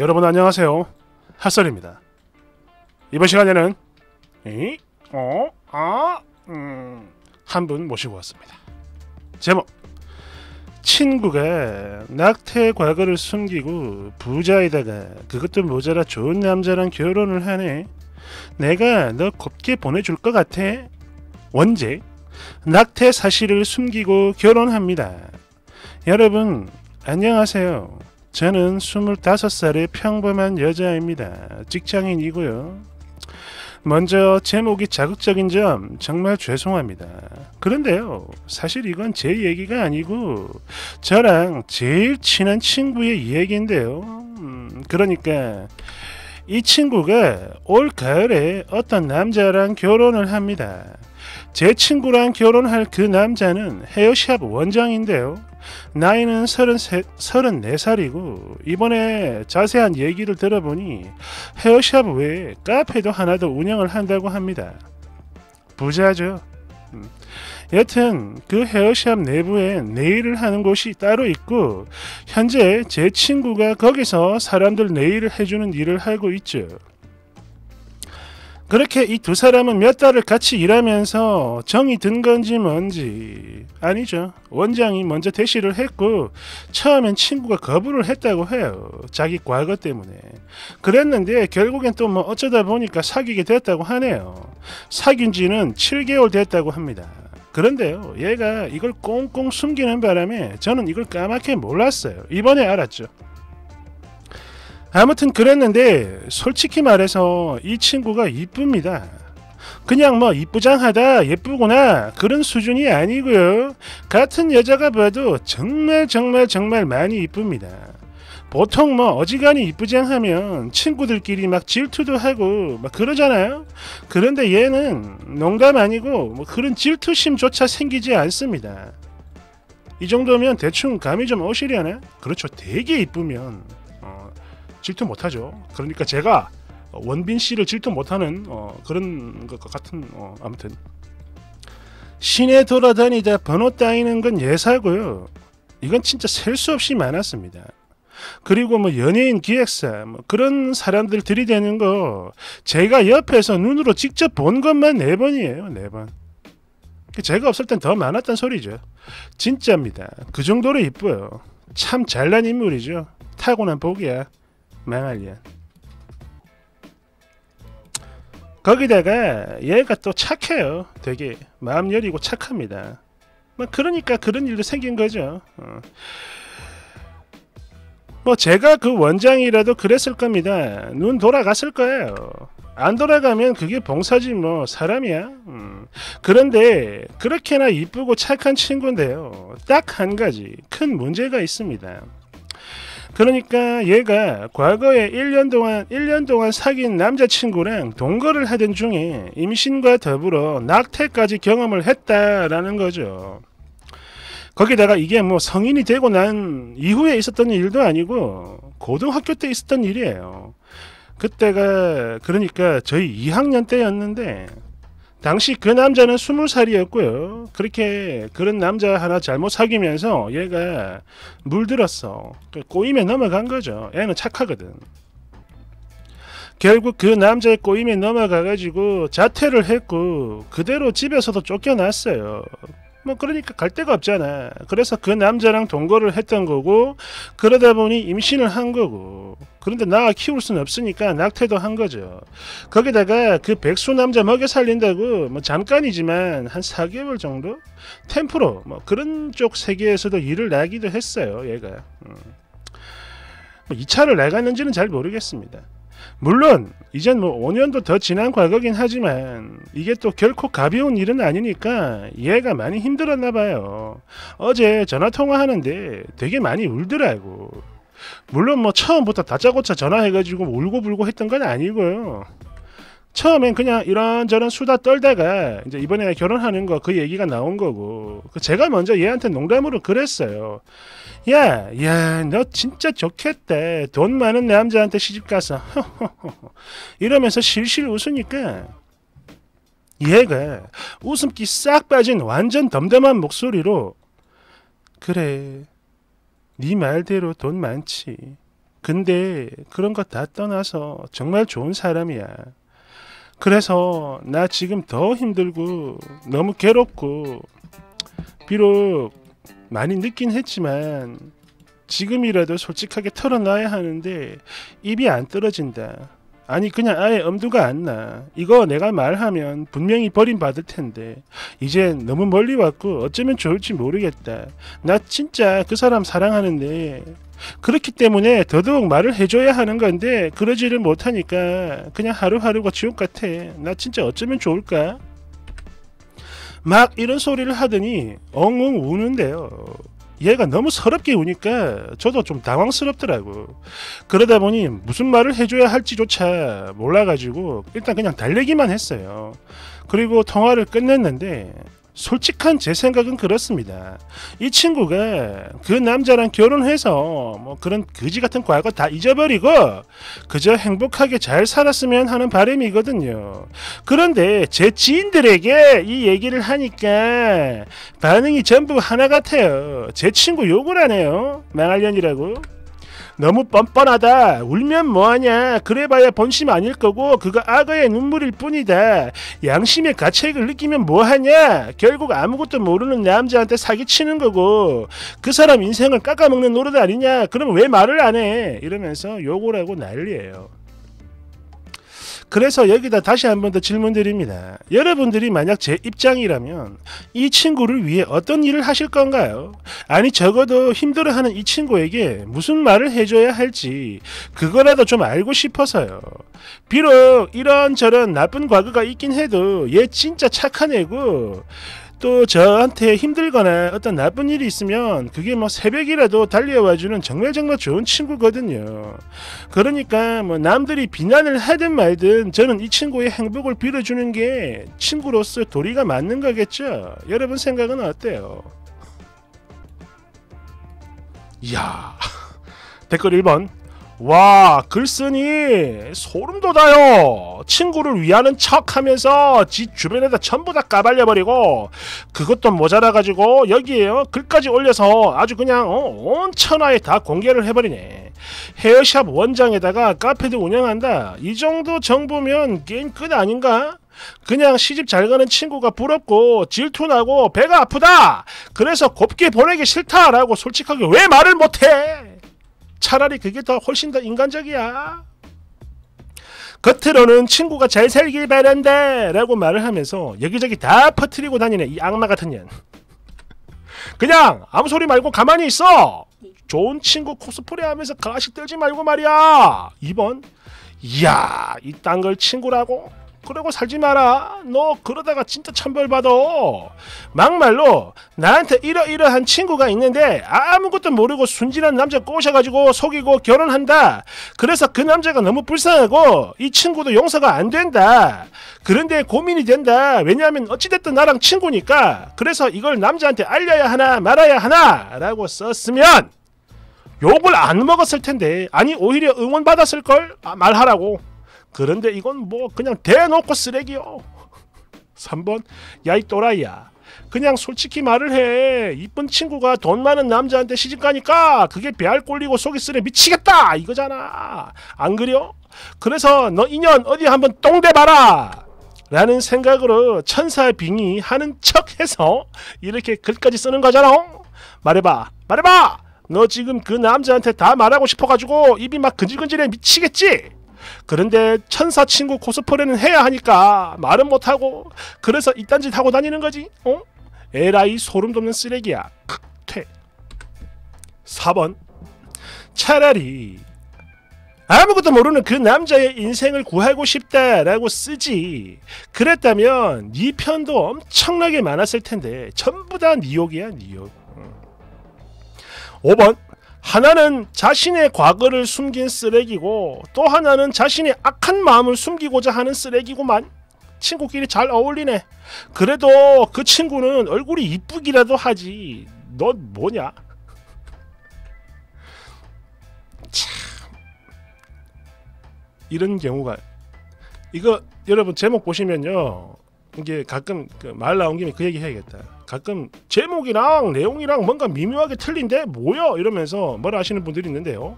여러분 안녕하세요. 핫설입니다. 이번 시간에는 이, 어, 아, 음, 한 분 모시고 왔습니다. 제목 친구가 낙태 과거를 숨기고 부자에다가 그것도 모자라 좋은 남자랑 결혼을 하네. 내가 너 곱게 보내줄 것 같아. 원제 낙태 사실을 숨기고 결혼합니다. 여러분 안녕하세요. 저는 25살의 평범한 여자입니다. 직장인이고요. 먼저 제목이 자극적인 점 정말 죄송합니다. 그런데요, 사실 이건 제 얘기가 아니고 저랑 제일 친한 친구의 얘기인데요. 음, 그러니까 이 친구가 올 가을에 어떤 남자랑 결혼을 합니다. 제 친구랑 결혼할 그 남자는 헤어샵 원장인데요. 나이는 33, 34살이고 이번에 자세한 얘기를 들어보니 헤어샵 외에 카페도 하나 더 운영을 한다고 합니다. 부자죠. 음. 여튼 그 헤어샵 내부에 네일을 하는 곳이 따로 있고 현재 제 친구가 거기서 사람들 네일을 해주는 일을 하고 있죠. 그렇게 이 두 사람은 몇 달을 같이 일하면서 정이 든 건지 뭔지 아니죠. 원장이 먼저 대시를 했고 처음엔 친구가 거부를 했다고 해요. 자기 과거 때문에. 그랬는데 결국엔 또 뭐 어쩌다 보니까 사귀게 됐다고 하네요. 사귄 지는 7개월 됐다고 합니다. 그런데요, 얘가 이걸 꽁꽁 숨기는 바람에 저는 이걸 까맣게 몰랐어요. 이번에 알았죠. 아무튼 그랬는데 솔직히 말해서 이 친구가 이쁩니다. 그냥 뭐 이쁘장하다 예쁘구나 그런 수준이 아니고요. 같은 여자가 봐도 정말 정말 정말 많이 이쁩니다. 보통 뭐 어지간히 이쁘장하면 친구들끼리 막 질투도 하고 막 그러잖아요. 그런데 얘는 농담 아니고 뭐 그런 질투심조차 생기지 않습니다. 이 정도면 대충 감이 좀 오시려나? 그렇죠. 되게 이쁘면 어, 질투 못하죠. 그러니까 제가 원빈 씨를 질투 못하는 어, 그런 것 같은 어, 아무튼 시내 돌아다니다 번호 따이는 건 예사고요. 이건 진짜 셀 수 없이 많았습니다. 그리고 뭐 연예인 기획사 뭐 그런 사람들 들이대는 거 제가 옆에서 눈으로 직접 본 것만 네 번이에요 네 번. 제가 없을 땐 더 많았단 소리죠. 진짜입니다. 그 정도로 이뻐요. 참 잘난 인물이죠. 타고난 복이야. 망할년. 거기다가 얘가 또 착해요. 되게 마음 여리고 착합니다. 뭐 그러니까 그런 일도 생긴 거죠. 어. 뭐 제가 그 원장이라도 그랬을 겁니다. 눈 돌아갔을 거예요. 안 돌아가면 그게 봉사지 뭐 사람이야. 음. 그런데 그렇게나 이쁘고 착한 친구인데요. 딱 한 가지 큰 문제가 있습니다. 그러니까 얘가 과거에 1년 동안 1년 동안 사귄 남자친구랑 동거를 하던 중에 임신과 더불어 낙태까지 경험을 했다라는 거죠. 거기다가 이게 뭐 성인이 되고 난 이후에 있었던 일도 아니고 고등학교 때 있었던 일이에요. 그때가 그러니까 저희 2학년 때였는데 당시 그 남자는 스물 살이었고요. 그렇게 그런 남자 하나 잘못 사귀면서 얘가 물들었어. 그 꼬임에 넘어간 거죠. 애는 착하거든. 결국 그 남자의 꼬임에 넘어가가지고 자퇴를 했고 그대로 집에서도 쫓겨났어요. 뭐 그러니까 갈 데가 없잖아. 그래서 그 남자랑 동거를 했던 거고 그러다 보니 임신을 한 거고 그런데 나 키울 수는 없으니까 낙태도 한 거죠. 거기다가 그 백수 남자 먹여 살린다고 뭐 잠깐이지만 한 4개월 정도 템프로 뭐 그런 쪽 세계에서도 일을 나기도 했어요. 얘가. 음. 뭐 2차를 나갔는지는 잘 모르겠습니다. 물론 이젠 뭐 5년도 더 지난 과거긴 하지만 이게 또 결코 가벼운 일은 아니니까 얘가 많이 힘들었나 봐요. 어제 전화 통화하는데 되게 많이 울더라고. 물론 뭐 처음부터 다짜고짜 전화해가지고 울고불고 했던 건 아니고요. 처음엔 그냥 이런저런 수다 떨다가 이제 이번에 결혼하는 거 그 얘기가 나온 거고 그 제가 먼저 얘한테 농담으로 그랬어요. 야, 야, 너 진짜 좋겠다. 돈 많은 남자한테 시집 가서 이러면서 실실 웃으니까 얘가 웃음기 싹 빠진 완전 덤덤한 목소리로 그래, 네 말대로 돈 많지. 근데 그런 거 다 떠나서 정말 좋은 사람이야. 그래서 나 지금 더 힘들고 너무 괴롭고 비록 많이 늦긴 했지만 지금이라도 솔직하게 털어놔야 하는데 입이 안 떨어진다. 아니 그냥 아예 엄두가 안 나. 이거 내가 말하면 분명히 버림받을 텐데 이제 너무 멀리 왔고 어쩌면 좋을지 모르겠다. 나 진짜 그 사람 사랑하는데 그렇기 때문에 더더욱 말을 해줘야 하는 건데 그러지를 못하니까 그냥 하루하루가 지옥 같아. 나 진짜 어쩌면 좋을까? 막 이런 소리를 하더니 엉엉 우는데요. 얘가 너무 서럽게 우니까 저도 좀 당황스럽더라고. 그러다 보니 무슨 말을 해줘야 할지조차 몰라가지고 일단 그냥 달래기만 했어요. 그리고 통화를 끝냈는데 솔직한 제 생각은 그렇습니다. 이 친구가 그 남자랑 결혼해서 뭐 그런 거지 같은 과거 다 잊어버리고 그저 행복하게 잘 살았으면 하는 바람이거든요. 그런데 제 지인들에게 이 얘기를 하니까 반응이 전부 하나 같아요. 제 친구 욕을 하네요. 망할년이라고. 너무 뻔뻔하다. 울면 뭐하냐. 그래봐야 본심 아닐 거고 그거 악어의 눈물일 뿐이다. 양심의 가책을 느끼면 뭐하냐. 결국 아무것도 모르는 남자한테 사기치는 거고 그 사람 인생을 깎아먹는 노릇 아니냐. 그럼 왜 말을 안 해. 이러면서 욕을 하고 난리예요. 그래서 여기다 다시 한 번 더 질문 드립니다. 여러분들이 만약 제 입장이라면 이 친구를 위해 어떤 일을 하실 건가요? 아니 적어도 힘들어하는 이 친구에게 무슨 말을 해줘야 할지 그거라도 좀 알고 싶어서요. 비록 이런저런 나쁜 과거가 있긴 해도 얘 진짜 착한 애고 또 저한테 힘들거나 어떤 나쁜 일이 있으면 그게 뭐 새벽이라도 달려와주는 정말 정말 좋은 친구거든요. 그러니까 뭐 남들이 비난을 하든 말든 저는 이 친구의 행복을 빌어주는 게 친구로서 도리가 맞는 거겠죠. 여러분 생각은 어때요? 이야 댓글 1번 와 글쓰니 소름 돋아요. 친구를 위하는 척 하면서 지 주변에다 전부 다 까발려버리고 그것도 모자라가지고 여기에요 글까지 올려서 아주 그냥 어, 온 천하에 다 공개를 해버리네. 헤어샵 원장에다가 카페도 운영한다. 이 정도 정보면 게임 끝 아닌가? 그냥 시집 잘 가는 친구가 부럽고 질투나고 배가 아프다. 그래서 곱게 보내기 싫다라고 솔직하게 왜 말을 못해 차라리 그게 더 훨씬 더 인간적이야. 겉으로는 친구가 잘 살길 바란다 라고 말을 하면서 여기저기 다 퍼뜨리고 다니네 이 악마 같은 년. 그냥 아무 소리 말고 가만히 있어. 좋은 친구 코스프레 하면서 가식 떨지 말고 말이야. 2번 이야 이딴 걸 친구라고 그러고 살지 마라. 너 그러다가 진짜 천벌받아. 막말로 나한테 이러이러한 친구가 있는데 아무것도 모르고 순진한 남자 꼬셔가지고 속이고 결혼한다. 그래서 그 남자가 너무 불쌍하고 이 친구도 용서가 안 된다. 그런데 고민이 된다. 왜냐하면 어찌됐든 나랑 친구니까. 그래서 이걸 남자한테 알려야 하나 말아야 하나 라고 썼으면 욕을 안 먹었을 텐데 아니 오히려 응원받았을 걸 아, 말하라고 그런데 이건 뭐 그냥 대놓고 쓰레기요. 3번 야이 또라이야. 그냥 솔직히 말을 해. 이쁜 친구가 돈 많은 남자한테 시집 가니까 그게 배알 꼴리고 속이 쓰레 미치겠다 이거잖아. 안 그려? 그래서 너 인연 어디 한번 똥대 봐라. 라는 생각으로 천사 빙이 하는 척해서 이렇게 글까지 쓰는 거잖아. 말해봐. 말해봐. 너 지금 그 남자한테 다 말하고 싶어가지고 입이 막 근질근질해 미치겠지? 그런데 천사 친구 코스프레는 해야 하니까 말은 못하고 그래서 이딴 짓 하고 다니는 거지 어? 에라이 소름 돋는 쓰레기야. 퇴. 4번. 차라리 아무것도 모르는 그 남자의 인생을 구하고 싶다라고 쓰지. 그랬다면 네 편도 엄청나게 많았을 텐데 전부 다 니욕이야 니욕. 5번 하나는 자신의 과거를 숨긴 쓰레기고 또 하나는 자신의 악한 마음을 숨기고자 하는 쓰레기고만. 친구끼리 잘 어울리네. 그래도 그 친구는 얼굴이 이쁘기라도 하지. 넌 뭐냐? 참. 이런 경우가 이거 여러분 제목 보시면요 이게 가끔 그말 나온 김에 그 얘기 해야겠다 가끔 제목이랑 내용이랑 뭔가 미묘하게 틀린데 뭐야 이러면서 뭐라 하시는 분들이 있는데요.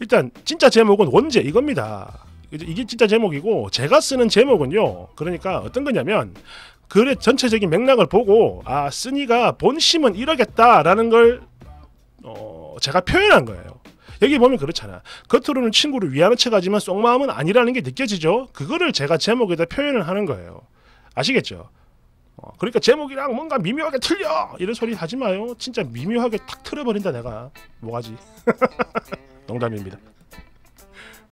일단 진짜 제목은 원제 이겁니다. 이게 진짜 제목이고 제가 쓰는 제목은요. 그러니까 어떤 거냐면 글의 전체적인 맥락을 보고 아 쓰니가 본심은 이러겠다라는 걸 어, 제가 표현한 거예요. 여기 보면 그렇잖아. 겉으로는 친구를 위하는 척하지만 속마음은 아니라는 게 느껴지죠. 그거를 제가 제목에다 표현을 하는 거예요. 아시겠죠? 어, 그러니까 제목이랑 뭔가 미묘하게 틀려 이런 소리 하지 마요. 진짜 미묘하게 탁 틀어버린다 내가 뭐가지? 농담입니다.